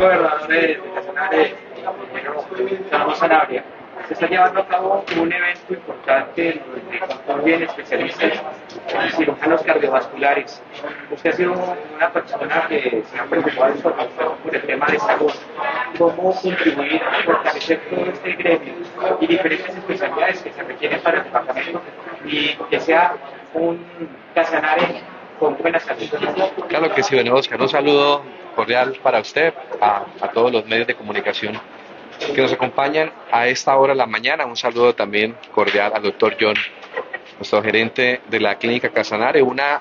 gobernador de Casanare, Carlos Sanabria, se está llevando a cabo un evento importante donde concurren especialistas y cirujanos cardiovasculares. Usted ha sido una persona que se ha preocupado por el tema de salud. ¿Cómo contribuir a fortalecer todo este gremio y diferentes especialidades que se requieren para el departamento y que sea un Casanare con buena salud? Claro que sí, bueno, Oscar, un saludo cordial para usted, a, a todos los medios de comunicación que nos acompañan a esta hora de la mañana. Un saludo también cordial al doctor John, nuestro gerente de la Clínica Casanare, una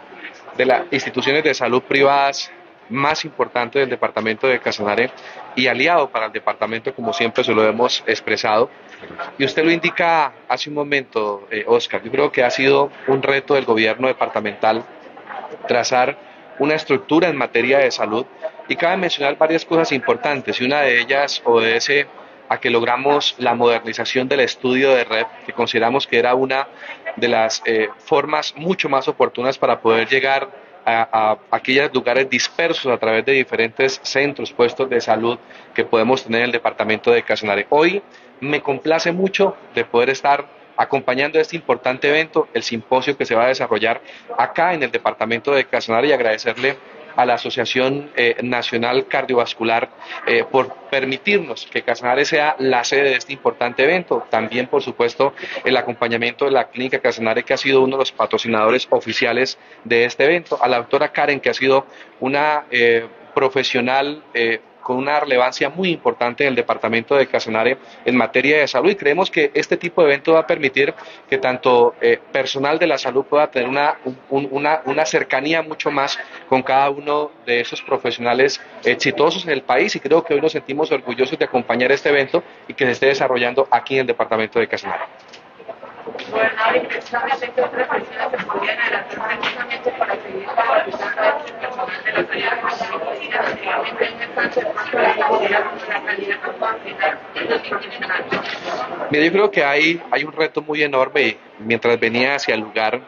de las instituciones de salud privadas más importantes del departamento de Casanare y aliado para el departamento, como siempre se lo hemos expresado. Y usted lo indica hace un momento, eh, Oscar, yo creo que ha sido un reto del gobierno departamental trazar una estructura en materia de salud y cabe mencionar varias cosas importantes y una de ellas obedece a que logramos la modernización del estudio de red, que consideramos que era una de las eh, formas mucho más oportunas para poder llegar a, a, aquellos lugares dispersos a través de diferentes centros, puestos de salud que podemos tener en el departamento de Casanare. Hoy me complace mucho de poder estar acompañando este importante evento, el simposio que se va a desarrollar acá en el departamento de Casanare y agradecerle a la Asociación eh, Nacional Cardiovascular eh, por permitirnos que Casanare sea la sede de este importante evento. También, por supuesto, el acompañamiento de la Clínica Casanare, que ha sido uno de los patrocinadores oficiales de este evento. A la doctora Karen, que ha sido una eh, profesional con una relevancia muy importante en el departamento de Casanare en materia de salud y creemos que este tipo de evento va a permitir que tanto eh, personal de la salud pueda tener una, un, una, una, cercanía mucho más con cada uno de esos profesionales exitosos en el país y creo que hoy nos sentimos orgullosos de acompañar este evento y que se esté desarrollando aquí en el departamento de Casanare. Mira, yo creo que hay, hay un reto muy enorme mientras venía hacia el lugar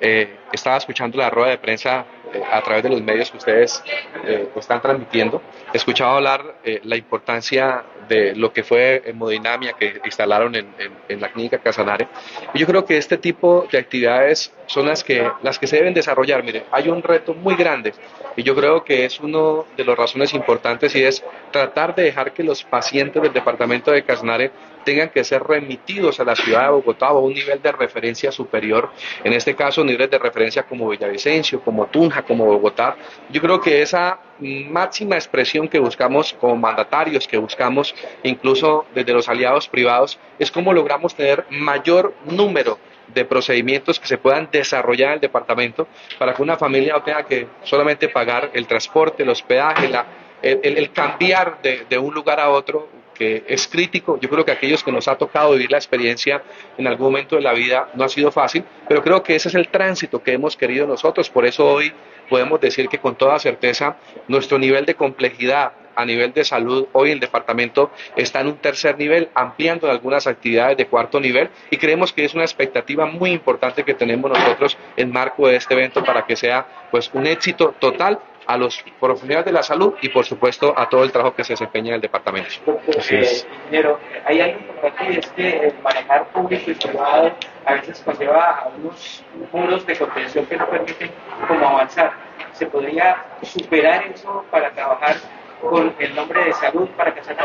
eh, estaba escuchando la rueda de prensa eh, a través de los medios que ustedes eh, están transmitiendo. He escuchado hablar eh, la importancia de lo que fue hemodinamia que instalaron en, en, en, la clínica Casanare. Y yo creo que este tipo de actividades son las que, las que se deben desarrollar. Mire, hay un reto muy grande y yo creo que es una de las razones importantes y es tratar de dejar que los pacientes del departamento de Casanare tengan que ser remitidos a la ciudad de Bogotá o a un nivel de referencia superior, en este caso niveles de referencia como Villavicencio, como Tunja, como Bogotá. Yo creo que esa máxima expresión que buscamos como mandatarios, que buscamos incluso desde los aliados privados, es cómo logramos tener mayor número de procedimientos que se puedan desarrollar en el departamento para que una familia no tenga que solamente pagar el transporte, el hospedaje, la, el, cambiar de, un lugar a otro, es crítico. Yo creo que aquellos que nos ha tocado vivir la experiencia en algún momento de la vida no ha sido fácil, pero creo que ese es el tránsito que hemos querido nosotros. Por eso hoy podemos decir que con toda certeza nuestro nivel de complejidad a nivel de salud, hoy el departamento está en un tercer nivel, ampliando algunas actividades de cuarto nivel y creemos que es una expectativa muy importante que tenemos nosotros en marco de este evento para que sea pues un éxito total a los profesionales de la salud y por supuesto a todo el trabajo que se desempeña en el departamento. Así es. Ingeniero, hay algo importante y es que el manejar público y privado a veces conlleva a unos muros de contención que no permiten como avanzar. ¿Se podría superar eso para trabajar con el nombre de salud para que se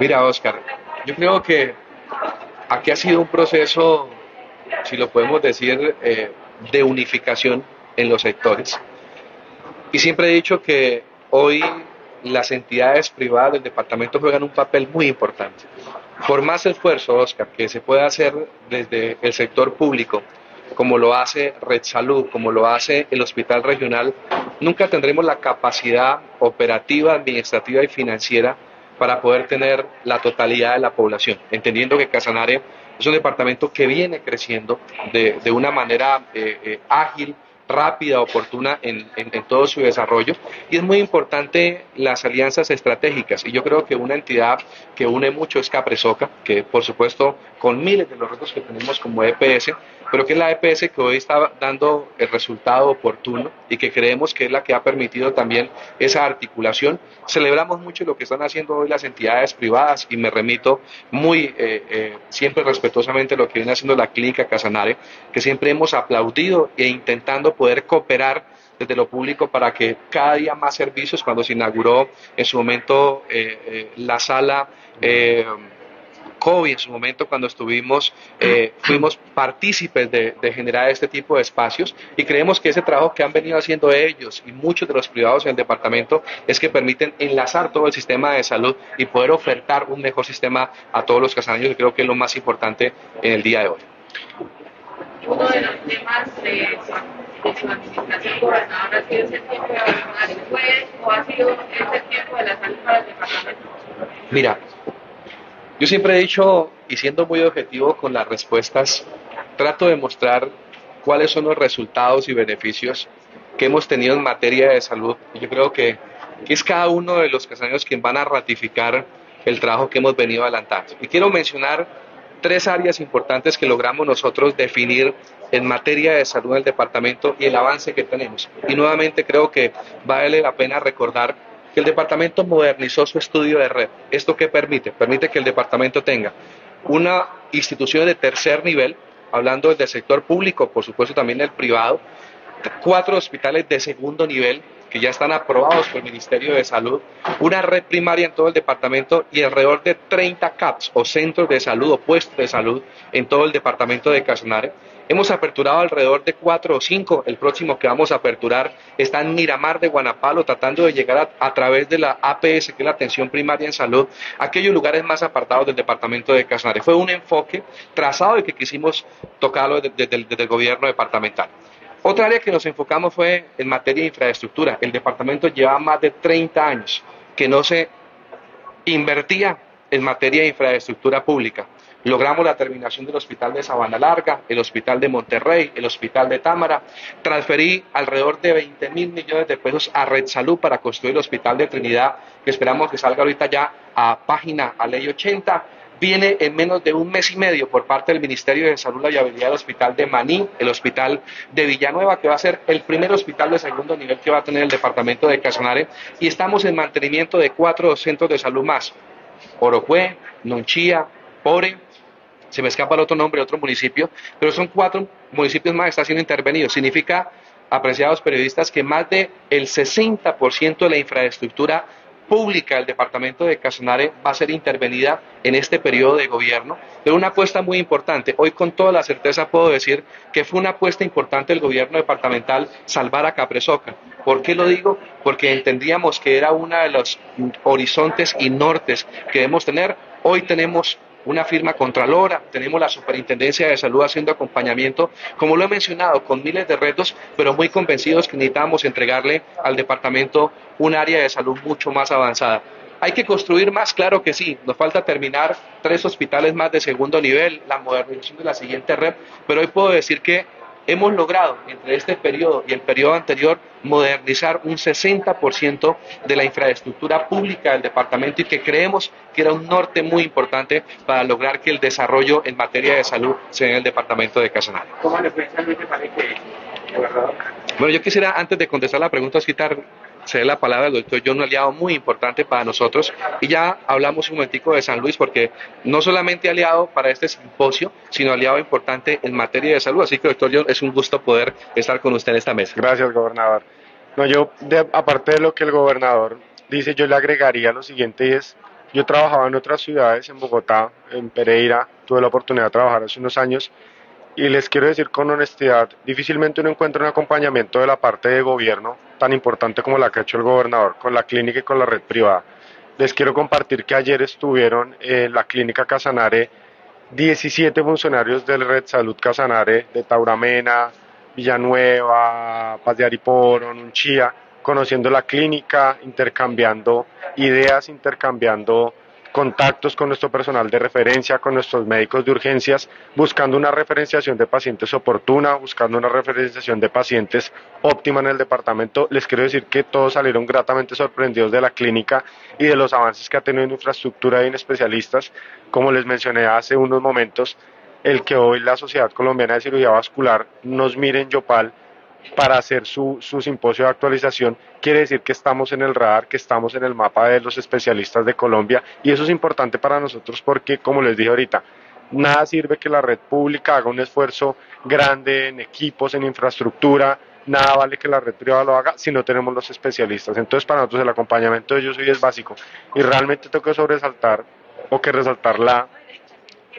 Mira, Oscar, yo creo que aquí ha sido un proceso, si lo podemos decir, eh, de unificación en los sectores. Y siempre he dicho que hoy las entidades privadas del departamento juegan un papel muy importante. Por más esfuerzo, Oscar, que se pueda hacer desde el sector público, como lo hace Red Salud, como lo hace el Hospital Regional, nunca tendremos la capacidad operativa, administrativa y financiera para poder tener la totalidad de la población, entendiendo que Casanare es un departamento que viene creciendo de, una manera eh, eh, ágil, rápida, oportuna en, en, todo su desarrollo. Y es muy importante las alianzas estratégicas. Y yo creo que una entidad que une mucho es Capresoca, que por supuesto con miles de los retos que tenemos como EPS, pero que es la EPS que hoy está dando el resultado oportuno y que creemos que es la que ha permitido también esa articulación. Celebramos mucho lo que están haciendo hoy las entidades privadas y me remito muy eh, eh, siempre respetuosamente lo que viene haciendo la clínica Casanare, que siempre hemos aplaudido e intentando poder cooperar desde lo público para que cada día más servicios, cuando se inauguró en su momento eh, la sala COVID en su momento cuando estuvimos, eh, fuimos partícipes de, generar este tipo de espacios y creemos que ese trabajo que han venido haciendo ellos y muchos de los privados en el departamento es que permiten enlazar todo el sistema de salud y poder ofertar un mejor sistema a todos los casaneños, que creo que es lo más importante en el día de hoy. Uno de los temas de, su administración gobernadora ha sido ese tiempo de vacunar. ¿Fue o ha sido ese tiempo de la salud para el departamento? Mira, yo siempre he dicho, y siendo muy objetivo con las respuestas, trato de mostrar cuáles son los resultados y beneficios que hemos tenido en materia de salud. Yo creo que, es cada uno de los casaneros quien van a ratificar el trabajo que hemos venido adelantando. Y quiero mencionar tres áreas importantes que logramos nosotros definir en materia de salud en el departamento y el avance que tenemos. Y nuevamente creo que vale la pena recordar que el departamento modernizó su estudio de red. ¿Esto qué permite? Permite que el departamento tenga una institución de tercer nivel, hablando del sector público, por supuesto también del privado, cuatro hospitales de segundo nivel que ya están aprobados por el Ministerio de Salud, una red primaria en todo el departamento y alrededor de 30 CAPS o centros de salud o puestos de salud en todo el departamento de Casanare Hemos aperturado alrededor de cuatro o cinco. El próximo que vamos a aperturar está en Miramar de Guanapalo, tratando de llegar a, través de la APS, que es la atención primaria en salud, a aquellos lugares más apartados del departamento de Casanare. Fue un enfoque trazado y que quisimos tocarlo desde, el gobierno departamental. Otra área que nos enfocamos fue en materia de infraestructura. El departamento lleva más de 30 años que no se invertía en materia de infraestructura pública. Logramos la terminación del hospital de Sabana Larga, el hospital de Monterrey, el hospital de Támara. Transferí alrededor de 20 mil millones de pesos a Red Salud para construir el hospital de Trinidad, que esperamos que salga ahorita ya a página, a ley 80. Viene en menos de un mes y medio por parte del Ministerio de Salud la viabilidad del hospital de Maní, el hospital de Villanueva, que va a ser el primer hospital de segundo nivel que va a tener el departamento de Casanare. Y estamos en mantenimiento de cuatro centros de salud más. Orocue, Nonchía, Pore, se me escapa el otro nombre, otro municipio, pero son cuatro municipios más que están siendo intervenidos. Significa, apreciados periodistas, que más del el 60% de la infraestructura pública del departamento de Casanare va a ser intervenida en este periodo de gobierno, pero una apuesta muy importante. Hoy con toda la certeza puedo decir que fue una apuesta importante del gobierno departamental salvar a Capresoca. ¿Por qué lo digo? Porque entendíamos que era uno de los horizontes y nortes que debemos tener. Hoy tenemos una firma contralora, tenemos la Superintendencia de Salud haciendo acompañamiento, como lo he mencionado, con miles de retos, pero muy convencidos que necesitamos entregarle al departamento un área de salud mucho más avanzada. Hay que construir más, claro que sí. Nos falta terminar tres hospitales más de segundo nivel, la modernización de la siguiente red, pero hoy puedo decir que hemos logrado entre este periodo y el periodo anterior modernizar un 60% de la infraestructura pública del departamento y que creemos que era un norte muy importante para lograr que el desarrollo en materia de salud se dé en el departamento de Casanare. ¿Cómo le fue Bueno, yo quisiera, antes de contestar la pregunta, citar se la palabra al doctor John, un aliado muy importante para nosotros. Y ya hablamos un momentico de San Luis, porque no solamente aliado para este simposio, sino aliado importante en materia de salud. Así que, doctor John, es un gusto poder estar con usted en esta mesa. Gracias, gobernador. No, yo, aparte de lo que el gobernador dice, yo le agregaría lo siguiente y es, yo trabajaba en otras ciudades, en Bogotá, en Pereira, tuve la oportunidad de trabajar hace unos años y les quiero decir con honestidad, difícilmente uno encuentra un acompañamiento de la parte de gobierno tan importante como la que ha hecho el gobernador con la clínica y con la red privada. Les quiero compartir que ayer estuvieron en la clínica Casanare 17 funcionarios del Red Salud Casanare de Tauramena, Villanueva, Paz de Ariporo, Nunchía, conociendo la clínica, intercambiando ideas, intercambiando contactos con nuestro personal de referencia, con nuestros médicos de urgencias, buscando una referenciación de pacientes oportuna, buscando una referenciación de pacientes óptima en el departamento. Les quiero decir que todos salieron gratamente sorprendidos de la clínica y de los avances que ha tenido en infraestructura y en especialistas. Como les mencioné hace unos momentos, el que hoy la Sociedad Colombiana de Cirugía Vascular nos mire en Yopal para hacer su, su, simposio de actualización, quiere decir que estamos en el radar, que estamos en el mapa de los especialistas de Colombia y eso es importante para nosotros porque, como les dije ahorita, nada sirve que la red pública haga un esfuerzo grande en equipos, en infraestructura, nada vale que la red privada lo haga si no tenemos los especialistas. Entonces, para nosotros el acompañamiento de ellos hoy es básico y realmente tengo que sobresaltar o que resaltar la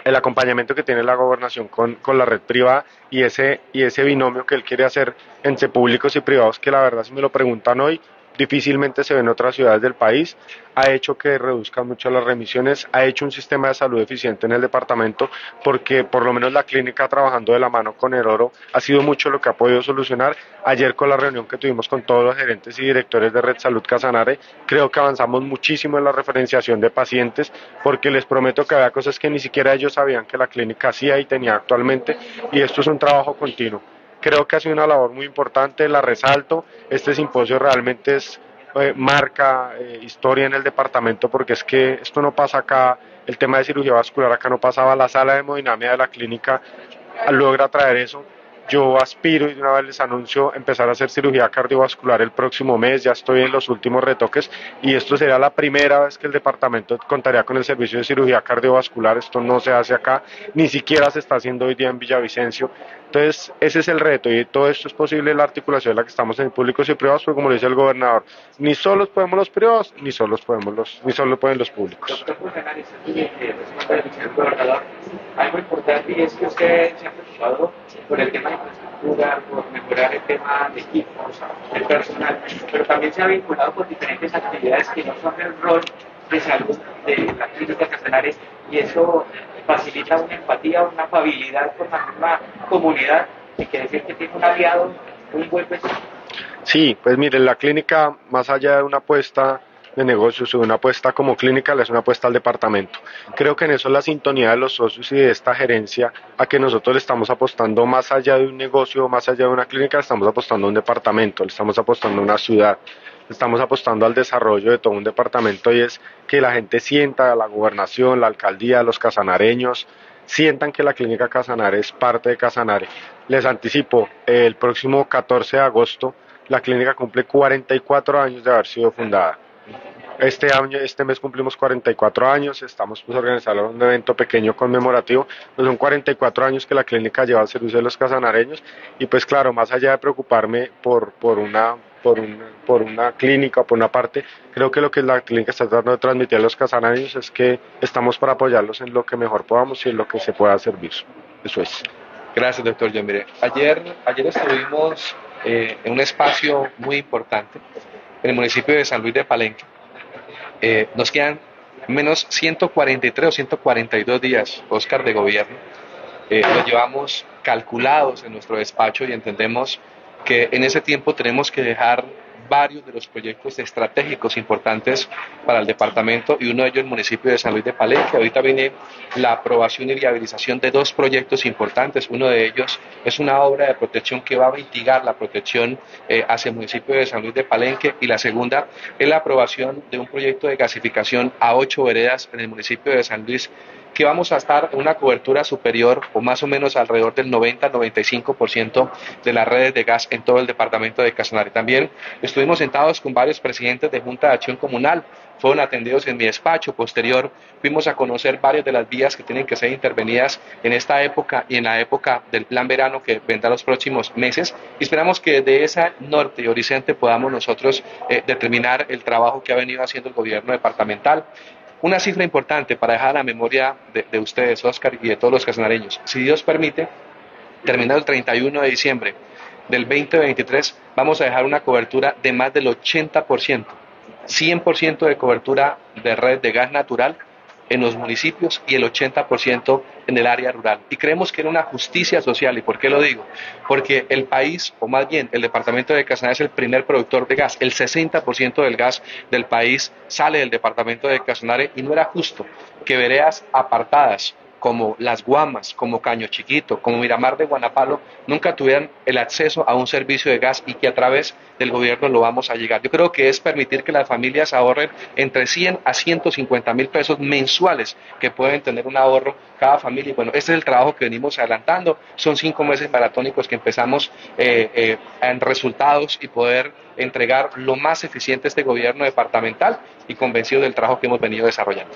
el acompañamiento que tiene la gobernación con, con, la red privada y ese, y ese binomio que él quiere hacer entre públicos y privados, que la verdad si me lo preguntan hoy, difícilmente se ve en otras ciudades del país, ha hecho que reduzcan mucho las remisiones, ha hecho un sistema de salud eficiente en el departamento, porque por lo menos la clínica trabajando de la mano con el oro ha sido mucho lo que ha podido solucionar. Ayer con la reunión que tuvimos con todos los gerentes y directores de Red Salud Casanare, creo que avanzamos muchísimo en la referenciación de pacientes, porque les prometo que había cosas que ni siquiera ellos sabían que la clínica hacía y tenía actualmente, y esto es un trabajo continuo. Creo que ha sido una labor muy importante, la resalto. Este simposio realmente es eh, marca eh, historia en el departamento porque es que esto no pasa acá, el tema de cirugía vascular acá no pasaba, la sala de hemodinamia de la clínica logra traer eso yo aspiro y de una vez les anuncio empezar a hacer cirugía cardiovascular el próximo mes, ya estoy en los últimos retoques y esto será la primera vez que el departamento contaría con el servicio de cirugía cardiovascular, esto no se hace acá, ni siquiera se está haciendo hoy día en Villavicencio. Entonces, ese es el reto y todo esto es posible la articulación en la que estamos en públicos y privados, porque como le dice el gobernador, ni solos podemos los privados, ni solos podemos los, ni solo pueden los públicos. Infraestructura, por mejorar el tema de equipos, el personal, pero también se ha vinculado con diferentes actividades que no son el rol de salud de la clínica Castellares y eso facilita una empatía, una afabilidad con la misma comunidad y quiere decir que tiene un aliado, un buen vecino. Sí, pues mire, la clínica, más allá de una apuesta de negocios, una apuesta como clínica, es una apuesta al departamento. Creo que en eso es la sintonía de los socios y de esta gerencia a que nosotros le estamos apostando más allá de un negocio, más allá de una clínica, le estamos apostando a un departamento, le estamos apostando a una ciudad, le estamos apostando al desarrollo de todo un departamento y es que la gente sienta, la gobernación, la alcaldía, los casanareños, sientan que la clínica Casanare es parte de Casanare. Les anticipo, el próximo 14 de agosto la clínica cumple 44 años de haber sido fundada. Este año, este mes cumplimos 44 años, estamos pues, organizando un evento pequeño conmemorativo, pues son 44 años que la clínica lleva al servicio de los casanareños y pues claro, más allá de preocuparme por, por una por, una clínica, por una parte, creo que lo que la clínica está tratando de transmitir a los casanareños es que estamos para apoyarlos en lo que mejor podamos y en lo que se pueda servir. Eso es. Gracias, doctor John. Mire, ayer, ayer estuvimos eh, un espacio muy importante en el municipio de San Luis de Palenque. Eh, nos quedan menos 143 o 142 días, Oscar, de gobierno. Eh, lo llevamos calculados en nuestro despacho y entendemos que en ese tiempo tenemos que dejar varios de los proyectos estratégicos importantes para el departamento y uno de ellos el municipio de San Luis de Palenque. Ahorita viene la aprobación y viabilización de dos proyectos importantes. Uno de ellos es una obra de protección que va a mitigar la protección eh, hacia el municipio de San Luis de Palenque y la segunda es la aprobación de un proyecto de gasificación a ocho veredas en el municipio de San Luis que vamos a estar en una cobertura superior o más o menos alrededor del 90-95% de las redes de gas en todo el departamento de Casanare. También estuvimos sentados con varios presidentes de Junta de Acción Comunal, fueron atendidos en mi despacho. Posterior, fuimos a conocer varias de las vías que tienen que ser intervenidas en esta época y en la época del plan verano que vendrá los próximos meses. Y esperamos que de esa norte y horizonte podamos nosotros eh, determinar el trabajo que ha venido haciendo el gobierno departamental. Una cifra importante para dejar la memoria de, ustedes, Oscar, y de todos los casanareños. Si Dios permite, terminado el 31 de diciembre del 2023, vamos a dejar una cobertura de más del 80%, 100% de cobertura de red de gas natural en los municipios y el 80% en el área rural. Y creemos que era una justicia social. ¿Y por qué lo digo? Porque el país, o más bien el departamento de Casanare es el primer productor de gas. El 60% del gas del país sale del departamento de Casanare y no era justo que veredas apartadas como Las Guamas, como Caño Chiquito, como Miramar de Guanapalo, nunca tuvieran el acceso a un servicio de gas y que a través del gobierno lo vamos a llegar. Yo creo que es permitir que las familias ahorren entre 100 a 150 mil pesos mensuales que pueden tener un ahorro cada familia. Y bueno, este es el trabajo que venimos adelantando. Son cinco meses maratónicos que empezamos eh, eh, en resultados y poder entregar lo más eficiente este gobierno departamental y convencido del trabajo que hemos venido desarrollando.